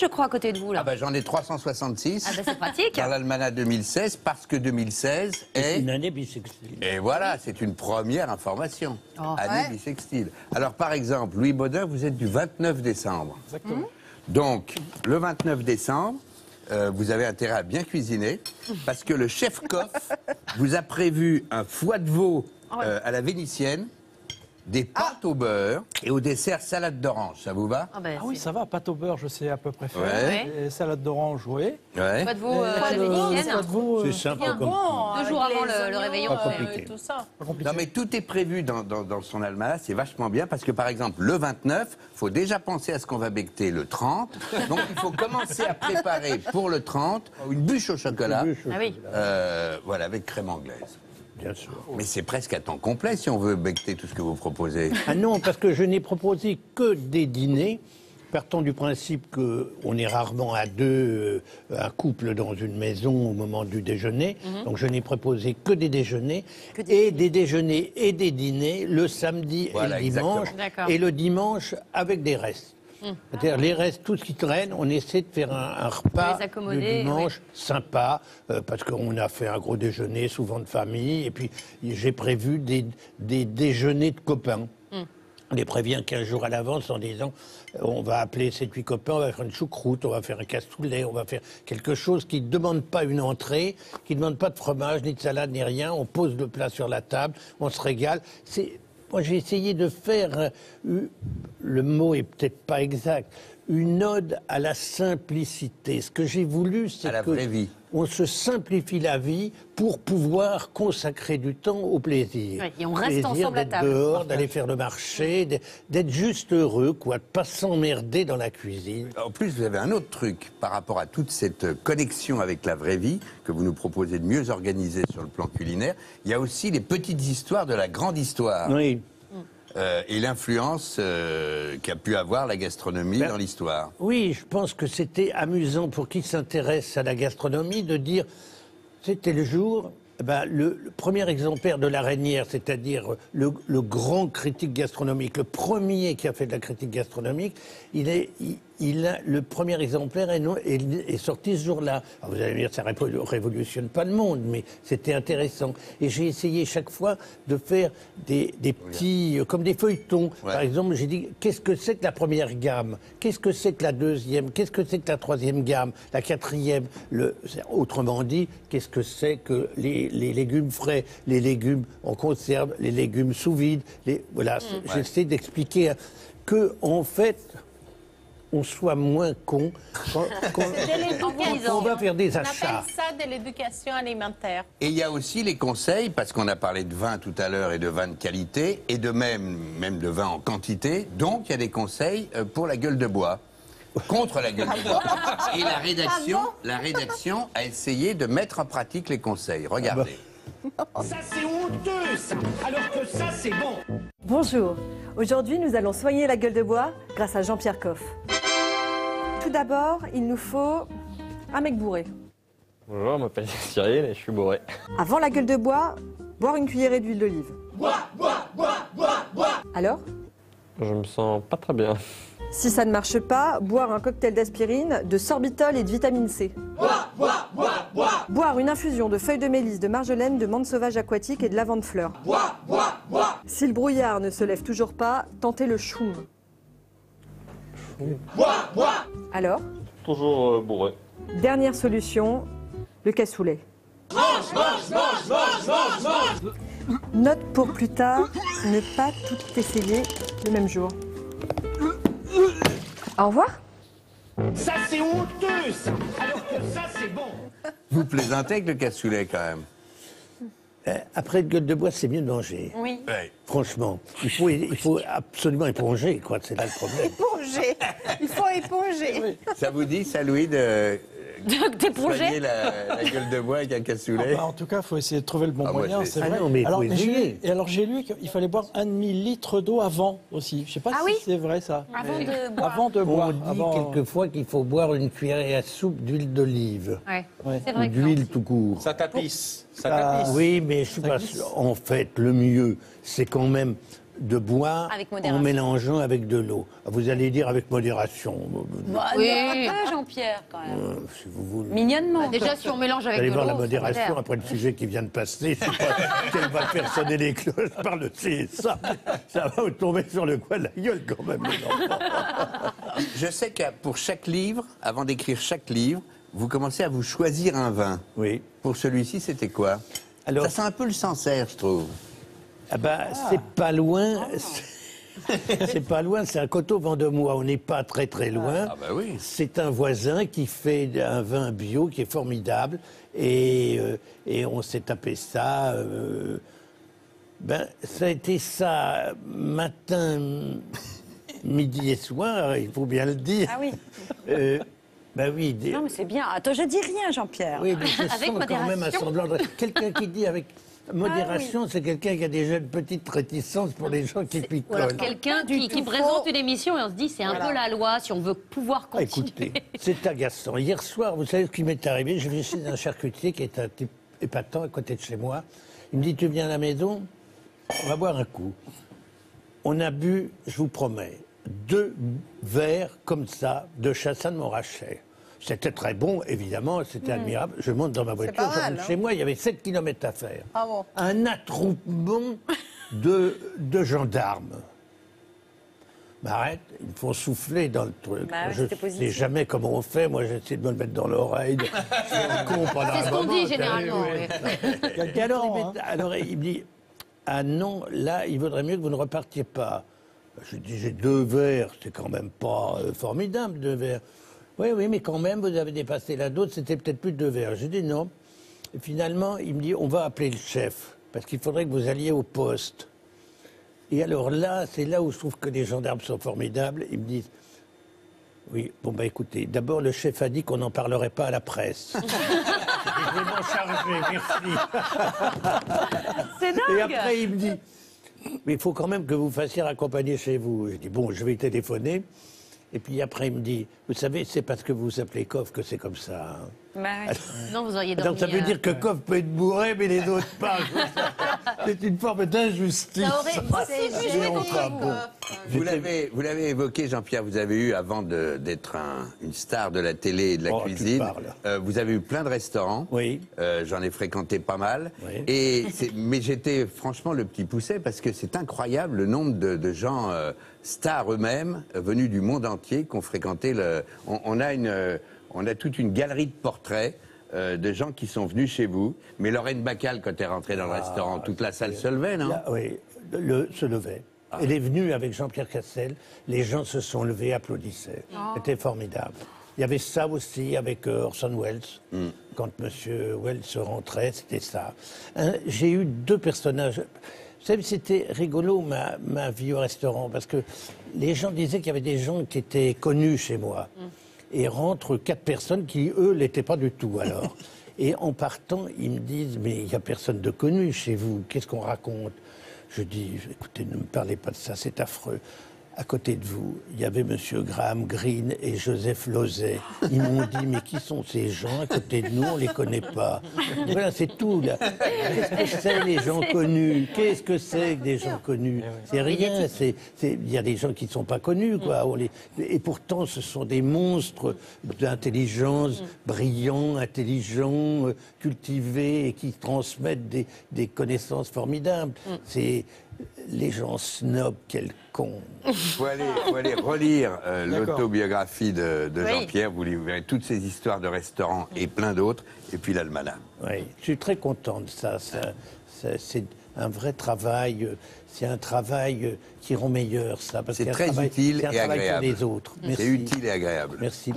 je crois, à côté de vous, là. Ah bah, j'en ai 366 Ah bah, c'est pratique. dans l'almanach 2016 parce que 2016 C'est est une année bisextile. Et voilà, c'est une première information. Oh. Année Ouais. bissextile. Alors, par exemple, Louis Baudin, vous êtes du 29 décembre. Exactement. Donc, le 29 décembre, euh, vous avez intérêt à bien cuisiner parce que le chef Coff vous a prévu un foie de veau euh, à la vénitienne, des pâtes au beurre et au dessert salade d'orange. Ça vous va? Ah, bah, Ah oui, ça va, pâte au beurre, je sais à peu près faire. Ouais. Et salade d'orange, oui. Ouais. Pas de veau euh, Euh, vénitienne. pas de veau, euh, C'est simple Bien comme bon. tout. avec jours avant le- le réveillon. Pas euh, compliqué. tout ça. pas compliqué. Non, mais tout est prévu dans, dans- dans son almanach, c'est vachement bien parce que par exemple, le 29, faut déjà penser à ce qu'on va becter le 30. Donc il faut commencer à préparer pour le 30 une bûche au chocolat, Bûche au Ah oui. euh, voilà, avec crème anglaise. Bien sûr. Mais c'est presque à temps complet si on veut becter tout ce que vous proposez. Ah non, parce que je n'ai proposé que des dîners. Partant du principe qu'on est rarement à deux, euh, un couple dans une maison au moment du déjeuner. Donc je n'ai proposé que des déjeuners. Que des et des déjeuners et des dîners le samedi Voilà, et le dimanche. Et le dimanche avec des restes. C'est-à-dire les restes, tout ce qui traîne, on essaie de faire un, un repas le dimanche sympa, euh, parce qu'on a fait un gros déjeuner, souvent de famille, et puis j'ai prévu des, des déjeuners de copains. On les prévient 15 jours à l'avance en disant euh, on va appeler ces huit copains, on va faire une choucroute, on va faire un cassoulet, on va faire quelque chose qui ne demande pas une entrée, qui ne demande pas de fromage, ni de salade, ni rien. On pose le plat sur la table, on se régale. C'est moi, j'ai essayé de faire, euh, eu- le mot est peut-être pas exact, une ode à la simplicité. Ce que j'ai voulu, c'est que vie. on se simplifie la vie pour pouvoir consacrer du temps au plaisir. Et on reste Plaisir ensemble à d'être table. dehors, d'aller faire le marché, d'être- d'être juste heureux, quoi, de pas s'emmerder dans la cuisine. En plus, vous avez un autre truc par rapport à toute cette connexion avec la vraie vie que vous nous proposez de mieux organiser sur le plan culinaire. Il y a aussi les petites histoires de la grande histoire Oui. Euh, et l'influence euh, qu'a pu avoir la gastronomie Ben- dans l'histoire. Oui, je pense que c'était amusant pour qui s'intéresse à la gastronomie de dire c'était le jour. ben, le, le premier exemplaire de l'araignère, c'est-à-dire le, le grand critique gastronomique, le premier qui a fait de la critique gastronomique, il est, il, il a, le premier exemplaire est, non- est- est sorti ce jour-là. Alors, Vous allez me dire, ça ne révolutionne pas le monde, mais c'était intéressant. Et j'ai essayé chaque fois de faire des, des petits, euh, comme des feuilletons. Ouais. Par exemple, j'ai dit, qu'est-ce que c'est que la première gamme? Qu'est-ce que c'est que la deuxième? Qu'est-ce que c'est que la troisième gamme? La quatrième le, Autrement dit, qu'est-ce que c'est que les, les légumes frais, les légumes en conserve, les légumes sous vide les, Voilà, c'est- j'essaie d'expliquer que, en fait, on soit moins con quand, quand- quand on va faire des On achats. appelle ça de l'éducation alimentaire. Et il y a aussi les conseils, parce qu'on a parlé de vin tout à l'heure et de vin de qualité, et de même, même de vin en quantité. Donc il y a des conseils euh, pour la gueule de bois. Contre la gueule de bois. Et la rédaction, la rédaction a essayé de mettre en pratique les conseils. Regardez. Ça c'est honteux ça Alors que ça c'est bon Bonjour. Aujourd'hui, nous allons soigner la gueule de bois grâce à Jean-Pierre Coff. Tout d'abord, il nous faut un mec bourré. Bonjour, je m'appelle Cyril et je suis bourré. Avant la gueule de bois, boire une cuillerée d'huile d'olive. Alors? Je me sens pas très bien. Si ça ne marche pas, boire un cocktail d'aspirine, de sorbitol et de vitamine C. Boire une infusion de feuilles de mélisse, de marjolaine, de menthe sauvage aquatique et de lavande fleur. Si le brouillard ne se lève toujours pas, tentez le choum. Alors Toujours euh, bourré. Dernière solution, le cassoulet. Note pour plus tard, ne pas tout essayer le même jour. Au revoir. Ça c'est honteux ça Alors que ça c'est bon Vous plaisantez avec le cassoulet quand même. Euh, Après une gueule de bois, c'est mieux de manger. Oui. Ouais. Franchement, il faut, il faut absolument éponger, quoi. C'est là le problème. Éponger. Il faut éponger. Ça vous dit, ça Louis, de D'éponger soigner la, la gueule de bois avec un cassoulet Bah, en tout cas, il faut essayer de trouver le bon Ah, moyen, j'ai- c'est Ah vrai. non, mais alors, j'ai lu- et alors j'ai lu qu'il fallait boire un demi-litre d'eau avant aussi. Je sais pas Ah si oui c'est vrai ça. Avant Mais- de boire. Avant de On boire. dit avant- quelquefois qu'il faut boire une cuillerée à soupe d'huile d'olive. Ouais. Ouais. C'est Ou d'huile tout court. Ça tapisse. Ça Ah, tapisse. Oui, mais je suis Ça pas glisse. sûr. En fait, le mieux, c'est quand même de bois Avec en mélangeant avec de l'eau. Vous allez dire avec modération, Bah, Oui. pas, Jean-Pierre, quand même. euh, si vous voulez. Mignonnement. Déjà, si on mélange Vous avec allez de voir la modération après le sujet qui vient de passer. Je sais pas quelle va faire sonner les cloches par le CSA. Ça va vous tomber sur le coin de la gueule quand même. les enfants. Je sais que pour chaque livre, avant d'écrire chaque livre, vous commencez à vous choisir un vin. Oui. Pour celui-ci, c'était quoi? Alors- Ça sent un peu le Sancerre, je trouve. Ah ben, c'est pas loin. C'est pas loin, c'est un coteau Vendemois. On n'est pas très très loin. Ah bah oui. C'est un voisin qui fait un vin bio qui est formidable. Et, euh, et on s'est tapé ça. euh, ben, ça a été ça matin, midi et soir, il faut bien le dire. Ah oui. Euh, ben oui, des- Non, mais c'est bien. Attends, je dis rien, Jean-Pierre. oui, mais je Avec sens quand même un semblant de... Quelqu'un qui dit avec modération, c'est quelqu'un qui a déjà une petite réticence pour les gens qui Ou alors picolent. quelqu'un qui, qui présente une émission et on se dit c'est un peu la loi si on veut pouvoir Ah, continuer. Écoutez, c'est agaçant. Hier soir, vous savez ce qui m'est arrivé? Je vais chez un charcutier qui est un type épatant à côté de chez moi. Il me dit Tu viens à la maison? On va boire un coup. On a bu, je vous promets, deux verres comme ça de chassin de Montrachet. C'était très bon, évidemment, c'était admirable. Je monte dans ma voiture, je rentre hein chez moi, il y avait 7 km à faire. Bravo. Un attroupement de, de gendarmes. M'arrête, ils me font souffler dans le truc. Bah je c'était sais jamais comment on fait. Moi, j'essaie de me le mettre dans l'oreille. de- Je suis un con pendant C'est ce qu'on dit généralement. alors, alors, il me dit Ah non, là, il vaudrait mieux que vous ne repartiez pas. Je dis J'ai deux verres, c'est quand même pas euh, formidable, deux verres. Oui, oui, mais quand même, vous avez dépassé la dose, c'était peut-être plus de deux verres. J'ai dit non. Et finalement, il me dit On va appeler le chef, parce qu'il faudrait que vous alliez au poste. Et alors là, c'est là où je trouve que les gendarmes sont formidables. Ils me disent Oui, bon, bah écoutez, d'abord, le chef a dit qu'on n'en parlerait pas à la presse. Je vais m'en charger, merci. C'est Et dingue. après, il me dit Mais il faut quand même que vous fassiez raccompagner chez vous. Je dis Bon, je vais téléphoner. Et puis après, il me dit Vous savez, c'est parce que vous vous appelez Coff que c'est comme ça. hein. Bah. Non, vous auriez dormi. Donc ça veut euh, dire que Coff peut être bourré, mais les autres pas. c'est une forme d'injustice. Bon. Vous l'avez, vous l'avez évoqué, Jean-Pierre, vous avez eu, avant d'être un- une star de la télé et de la Oh, cuisine, euh, vous avez eu plein de restaurants. Oui. Euh, J'en ai fréquenté pas mal. Oui. Et mais j'étais franchement le petit pousset parce que c'est incroyable le nombre de, de gens euh, stars eux-mêmes venus du monde entier qui ont fréquenté le. On, on a une, euh, on a toute une galerie de portraits. euh, de gens qui sont venus chez vous. Mais Lorraine Bacal, quand elle est rentrée dans le restaurant, toute la salle se levait, non? Là, oui, le, se levait. Elle est venue avec Jean-Pierre Cassel. Les gens se sont levés, applaudissaient. C'était formidable. Il y avait ça aussi avec euh, Orson Welles. Quand M. Welles rentrait, c'était ça. Hein, J'ai eu deux personnages. Vous savez, c'était rigolo ma, ma vie au restaurant parce que les gens disaient qu'il y avait des gens qui étaient connus chez moi. Et rentrent quatre personnes qui, eux, l'étaient pas du tout alors. Et en partant, ils me disent Mais il n'y a personne de connu chez vous, qu'est-ce qu'on raconte? Je dis Écoutez, ne me parlez pas de ça, c'est affreux. À côté de vous, il y avait M. Graham Greene et Joseph Lozet. Ils m'ont dit Mais qui sont ces gens? À côté de nous On ne les connaît pas. Voilà, c'est tout. là. Qu'est-ce que c'est les gens connus? Qu'est-ce que c'est que des gens connus? C'est rien. c'est- c'est- Il y a des gens qui ne sont pas connus. Quoi. On les- Et pourtant, ce sont des monstres d'intelligence, brillants, intelligents, euh, cultivés et qui transmettent des, des connaissances formidables. C'est les gens snobs, quel con. faut aller, faut aller relire euh, l'autobiographie de, de Oui. Jean-Pierre. Vous verrez toutes ces histoires de restaurants et plein d'autres. Et puis l'almanach. Oui, je suis très content de ça. Ça- ça- c'est un vrai travail. C'est un travail qui rend meilleur, ça. parce C'est très travail- utile et agréable. pour les autres. C'est utile et agréable. Merci.